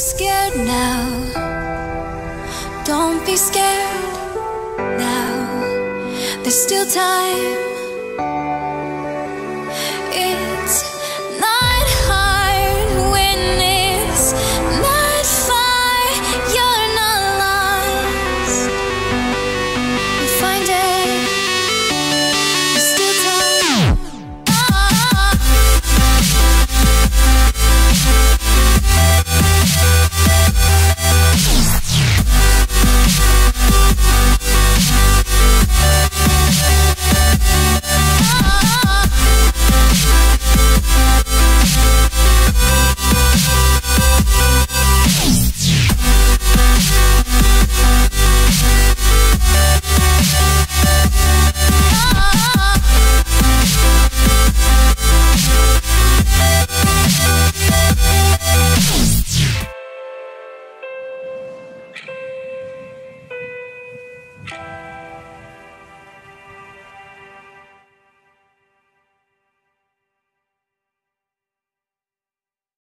scared now. Don't be scared now. There's still time.